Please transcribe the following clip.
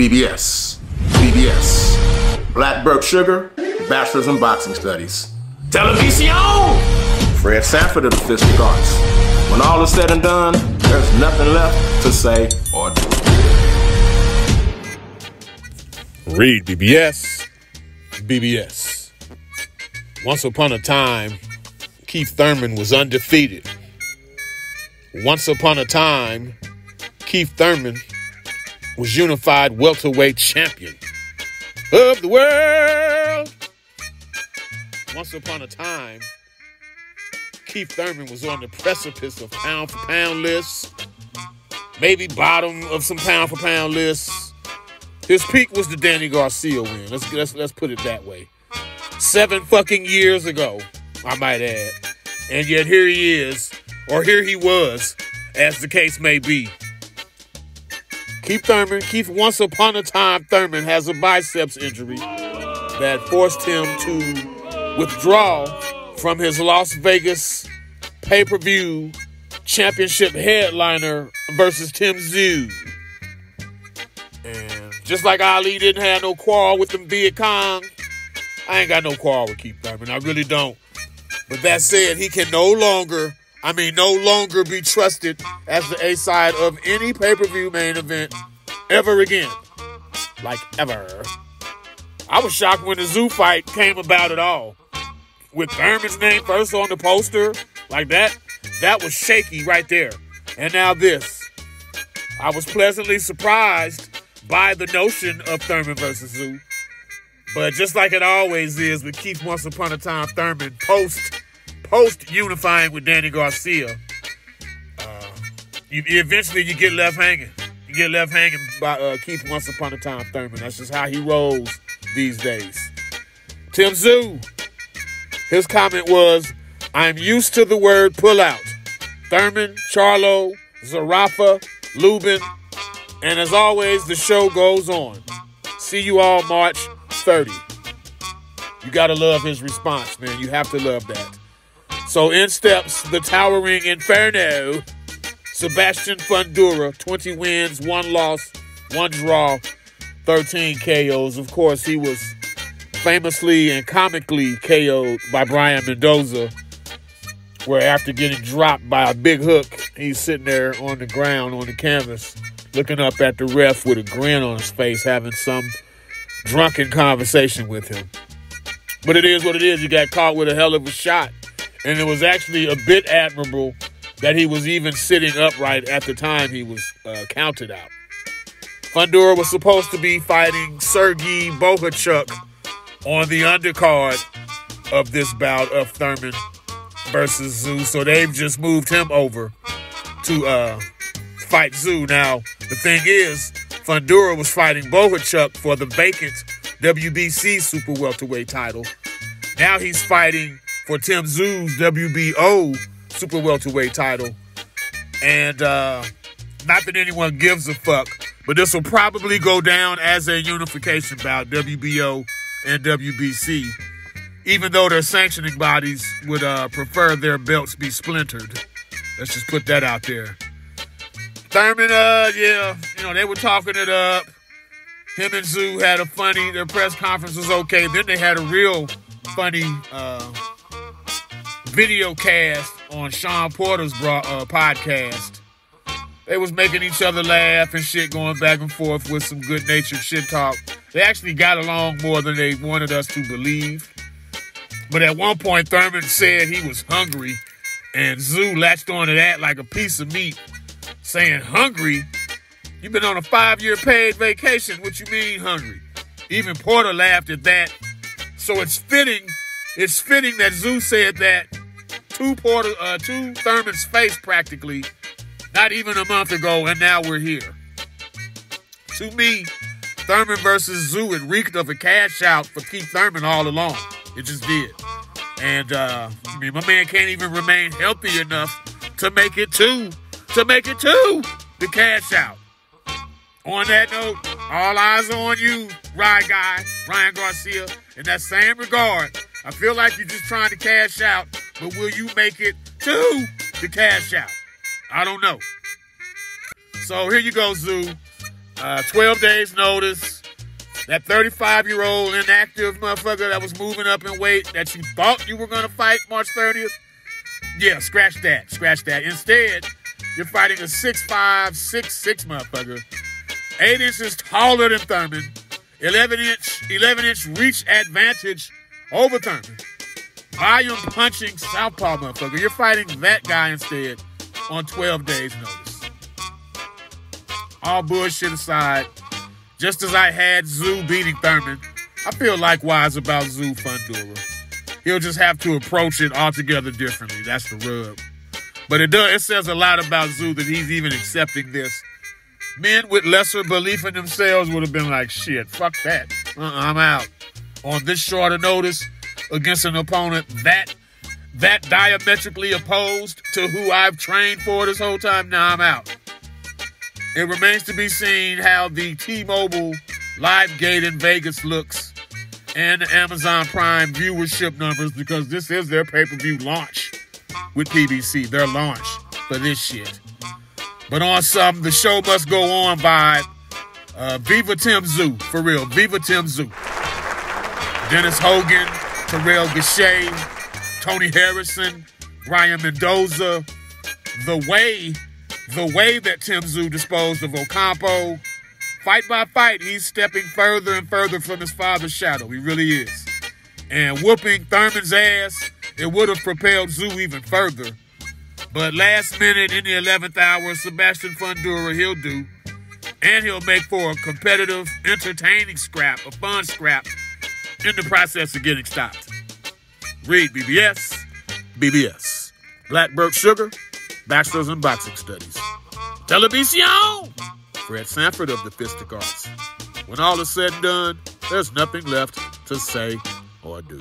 BBS. BBS. Black Blackbird Sugar, Bachelor's in Boxing Studies. Television! Fred Sanford of the Fistic Arts. When all is said and done, there's nothing left to say or do. Reed BBS. BBS. Once upon a time, Keith Thurman was undefeated. Once upon a time, Keith Thurman was unified welterweight champion of the world. Once upon a time, Keith Thurman was on the precipice of pound for pound lists, maybe bottom of some pound for pound lists. His peak was the Danny Garcia win. Let's let's let's put it that way. Seven fucking years ago, I might add. And yet here he is, or here he was, as the case may be. Keith Thurman, Keith once upon a time Thurman has a biceps injury that forced him to withdraw from his Las Vegas pay-per-view championship headliner versus Tim Tszyu. And just like Ali didn't have no quarrel with them Viet Cong, I ain't got no quarrel with Keith Thurman. I really don't. But that said, he can no longer, I mean, no longer be trusted as the A side of any pay per view main event ever again. Like ever. I was shocked when the Tszyu fight came about at all. With Thurman's name first on the poster, like that, that was shaky right there. And now this. I was pleasantly surprised by the notion of Thurman versus Tszyu. But just like it always is with Keith Once Upon a Time Thurman, post post unifying with Danny Garcia, uh, you, eventually you get left hanging. You get left hanging by uh, Keith Once Upon a Time Thurman. That's just how he rolls these days. Tim Tszyu, his comment was, I'm used to the word pullout. Thurman, Charlo, Zerafa, Lubin, and as always, the show goes on. See you all March 30. You gotta love his response, man. You have to love that. So in steps the towering inferno, Sebastian Fundora, 20 wins, one loss, one draw, 13 KOs. Of course, he was famously and comically KO'd by Brian Mendoza, where after getting dropped by a big hook, he's sitting there on the ground on the canvas, looking up at the ref with a grin on his face, having some drunken conversation with him. But it is what it is. You got caught with a hell of a shot. And it was actually a bit admirable that he was even sitting upright at the time he was uh, counted out. Fundora was supposed to be fighting Sergey Bohachuk on the undercard of this bout of Thurman versus Tszyu. So they've just moved him over to uh, fight Tszyu. Now, the thing is, Fundora was fighting Bohachuk for the vacant WBC super welterweight title. Now he's fighting for Tim Tszyu's WBO super welterweight title. And uh, not that anyone gives a fuck, but this will probably go down as a unification bout, WBO and WBC, even though their sanctioning bodies would uh, prefer their belts be splintered. Let's just put that out there. Thurman, uh, yeah, you know, they were talking it up. Him and Tszyu had a funny, their press conference was okay. Then they had a real funny uh, video cast on Sean Porter's uh, podcast. They was making each other laugh and shit, going back and forth with some good natured shit talk. They actually got along more than they wanted us to believe. But at one point, Thurman said he was hungry, and Tszyu latched onto that like a piece of meat saying hungry. You've been on a five year paid vacation. What you mean hungry? Even Porter laughed at that. So it's fitting, it's fitting that Tszyu said that to Porter, uh, to Thurman's face practically, not even a month ago, and now we're here. To me, Thurman versus Tszyu, it reeked of a cash out for Keith Thurman all along. It just did. And uh, I mean, my man can't even remain healthy enough to make it two to make it two the cash out. On that note, all eyes on you, Ride Guy, Ryan Garcia. In that same regard, I feel like you're just trying to cash out, but will you make it to the cash out? I don't know. So here you go, Tszyu. uh, 12 days notice. That 35 year old inactive motherfucker that was moving up in weight that you thought you were going to fight March 30th. Yeah, scratch that. Scratch that. Instead, you're fighting a 6'5, 6'6 motherfucker, 8 inches taller than Thurman, 11 inch, 11 inch reach advantage over Thurman. Volume punching southpaw motherfucker. You're fighting that guy instead on 12 days notice. All bullshit aside, just as I had Tszyu beating Thurman, I feel likewise about Tszyu Fundora. He'll just have to approach it altogether differently. That's the rub. But it does it says a lot about Tszyu that he's even accepting this. Men with lesser belief in themselves would have been like, shit, fuck that. Uh-uh, I'm out. On this shorter notice against an opponent that that diametrically opposed to who I've trained for this whole time, now I'm out. It remains to be seen how the T-Mobile live gate in Vegas looks and the Amazon Prime viewership numbers because this is their pay-per-view launch with PBC, their launch for this shit. But on some, the show must go on by uh, Viva Tim Tszyu, for real, Viva Tim Tszyu. Dennis Hogan, Terrell Gausha, Tony Harrison, Brian Mendoza. The way, the way that Tim Tszyu disposed of Ocampo, fight by fight, he's stepping further and further from his father's shadow. He really is. And whooping Thurman's ass, it would have propelled Tszyu even further. But last minute in the 11th hour, Sebastian Fundora, he'll do. And he'll make for a competitive, entertaining scrap, a fun scrap, in the process of getting stopped. Reed BBS, BBS. Blackbird Sugar, Bachelor's in Boxing Studies. Television! Fred Sanford of the Fistic Arts. When all is said and done, there's nothing left to say or do.